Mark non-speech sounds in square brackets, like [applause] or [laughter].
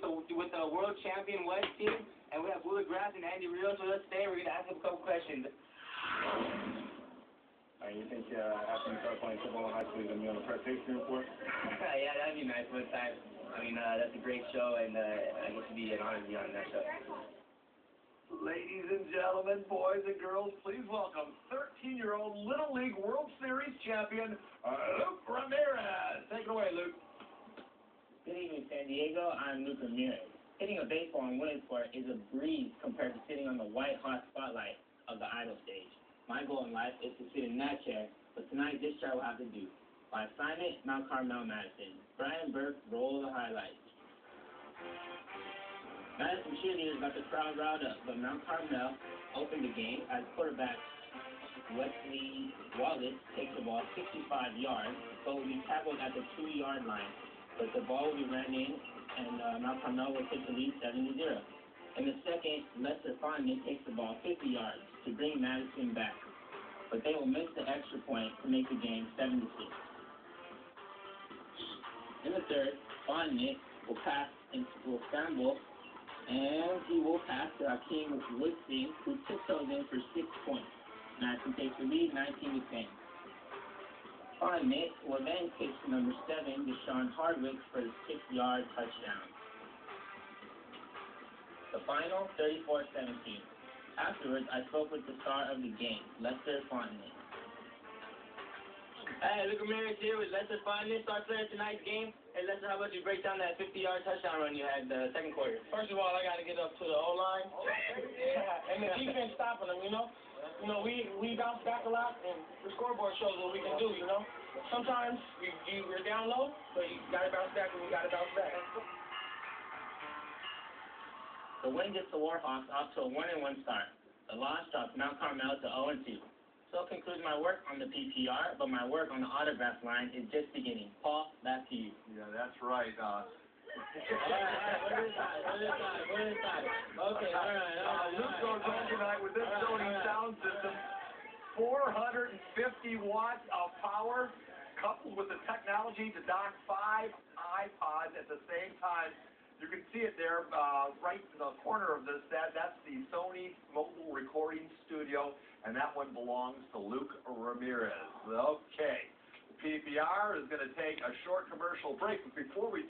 with the with the world champion West team, and we have Will Grass and Andy Rios with us today. We're gonna ask them a couple questions. Uh, you think uh, after you start playing football in high school, you're going to be on the Prep Pigskin Report? [laughs] yeah, that'd be nice one time. I mean, uh, that's a great show, and uh, I get to be an honor to be on that show. Ladies and gentlemen, boys and girls, please welcome 13-year-old Little League World Series champion, uh, Luke Ramirez. Take it away, Luke. Good evening, San Diego. I'm Luke Ramirez. Hitting a baseball in Williamsport is a breeze compared to sitting on the white-hot spotlight of the idol stage. My goal in life is to sit in that chair, but tonight this chair will have to do. By assignment, Mount Carmel Madison. Brian Burke, roll the highlights. Madison cheerleaders got the crowd riled up, but Mount Carmel opened the game as quarterback Wesley Wallace takes the ball 65 yards, but will be tackled at the two-yard line. But the ball will be ran in, and uh, Carmel will take the lead 7 to 0. In the second, Lester Fondney takes the ball 50 yards to bring Madison back, but they will miss the extra point to make the game 7 to 6. In the third, Fondney will pass and will scramble, and he will pass to Hakeem Woodson, who tiptoes in for six points. Madison takes the lead 19 to 10. Fondney will then to number seven, Deshaun Hardwick, for the six-yard touchdown. The final, 34-17. Afterwards, I spoke with the star of the game, Lester Fondney. Hey, Luke Ramirez here with Lester Fondney, star player tonight's game. Hey, Lester, how about you break down that 50-yard touchdown run you had the second quarter? First of all, I got to get up to the O line, oh, [laughs] and the defense stopping them. You know, you know, we we bounce back a lot, and the scoreboard shows what we can do. You know, sometimes we you, we're down low, but you got to bounce back, and we got to bounce back. The win gets the Warhawks off to a 1-1 start. The loss drops Mount Carmel to 0-2. So concludes my work on the PPR, but my work on the autograph line is just beginning. Paul, back to you. Yeah, that's right. Uh, [laughs] All right, all right, what is that? What is that? What is that? Okay, all right, all uh, Luke goes home tonight with this right, Sony right. sound system, 450 watts of power, coupled with the technology to dock five iPods at the same time. You can see it there, uh, right in the corner of this. That that's the Sony Mobile Recording Studio, and that one belongs to Luke Ramirez. Okay, PPR is going to take a short commercial break, but before we